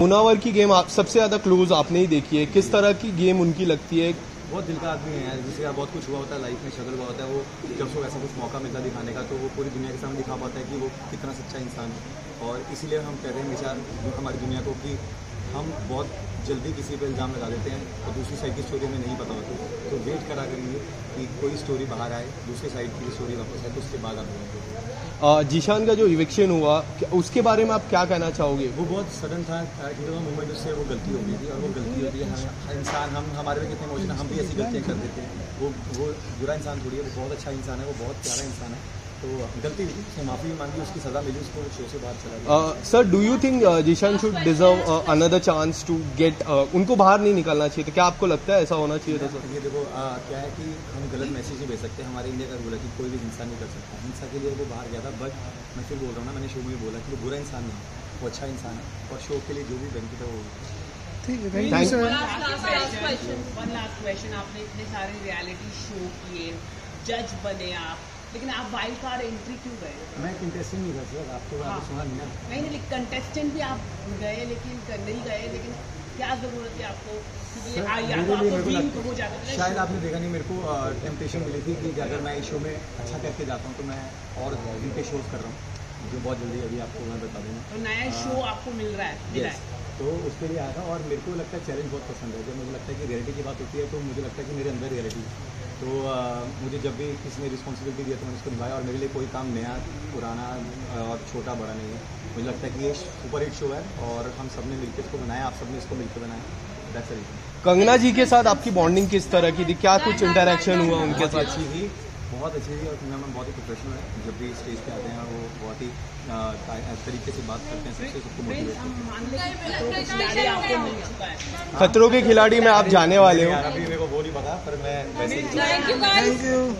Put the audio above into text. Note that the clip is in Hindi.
मुनावर की गेम आप सबसे ज़्यादा क्लोज आपने ही देखी है। किस तरह की गेम उनकी लगती है? बहुत दिल का आदमी है साथ बहुत कुछ हुआ होता है लाइफ में स्ट्रगल हुआ होता है, वो जब उसको ऐसा कुछ मौका मिलता दिखाने का तो वो पूरी दुनिया के सामने दिखा पाता है कि वो कितना सच्चा इंसान है। और इसीलिए हम कह रहे हैं विचार हमारी दुनिया को कि हम बहुत जल्दी किसी पर इल्ज़ाम लगा देते हैं और दूसरी साइड की स्टोरी हमें नहीं पता होती। वेट करा करेंगे कि कोई स्टोरी बाहर आए दूसरे साइड की स्टोरी वापस आए तो उसके बाद आप जीशान का जो इवेक्शन हुआ उसके बारे में आप क्या कहना चाहोगे? वो बहुत सडन था कि मुंबई मोमेंट उससे वो गलती हो गई थी और वो गलती होती है। हमें इंसान हम हमारे में कितने इमोशन हम भी ऐसी गलतियाँ कर देते हैं वो वो बुरा इंसान थोड़ी है वो बहुत अच्छा इंसान है वो बहुत प्यारा इंसान है। तो गलती हुई उसने माफ़ी मांगी उसकी सज़ा मिली उसको शो से बाहर चला गया। Sir do you think Zeeshan should deserve another chance to get उनको बाहर नहीं निकालना चाहिए? तो क्या आपको लगता है ऐसा होना चाहिए था सर ये देखो आ, क्या है कि हम गलत मैसेज नहीं भेज सकते हमारे इंडिया का रूल है कि कोई भी इंसान नहीं कर सकता। हिंसा के लिए वो बाहर गया था बट मैं फिर बोल रहा हूँ ना मैंने शो में भी बोला कि वो बुरा इंसान नहीं वो अच्छा इंसान है और शो के लिए जो भी बेनिफिट है वो Thank- वन लास्ट क्वेश्चन आपने इतने सारे रियलिटी शो किए जज बने आप लेकिन आप वाइल्ड कार्ड एंट्री क्यों गए? मैं कंटेस्टेंट नहीं कर सर आपके बारे हाँ। नहीं नहीं कंटेस्टेंट भी आप गए लेकिन नहीं गए लेकिन क्या ज़रूरत है आपको? तो हो था शायद आपने देखा नहीं मेरे को टेम्पटेशन मिली थी कि अगर मैं इस शो में अच्छा करके जाता हूँ तो मैं और इनके शोज़ कर रहा हूँ जो बहुत जल्दी अभी आपको मैं बता दूँगा तो नया शो आपको मिल रहा है मिला है। तो उसके लिए आया था और मेरे को लगता है चैलेंज बहुत पसंद है। जब मुझे लगता है कि रियलिटी की बात होती है तो मुझे लगता है कि मेरे अंदर रियलिटी तो आ, मुझे जब भी किसी ने रिस्पॉन्सिबिलिटी दिया तो मैंने उसको निभाया और मेरे लिए कोई काम नया पुराना और छोटा बड़ा नहीं है। मुझे लगता है कि ये सुपर हिट शो है और हम सबने मिलकर इसको बनाया आप सबने इसको मिलकर बनाया। दैट्स रीजन कंगना जी के साथ आपकी बॉन्डिंग किस तरह की थी? क्या कुछ इंटरेक्शन हुआ उनके साथ? अच्छी थी बहुत अच्छी थी और कंगना मैम बहुत ही प्रोफेशनल है। जब भी स्टेज पे आते हैं वो बहुत ही तरीके से बात करते हैं सबसे सबको मोटिवेट हम मान लें कि खतरों के खिलाड़ी आपको मिल चुका है। खतरों के खिलाड़ी में आप जाने वाले हो। पर मैं ही Thank you guys.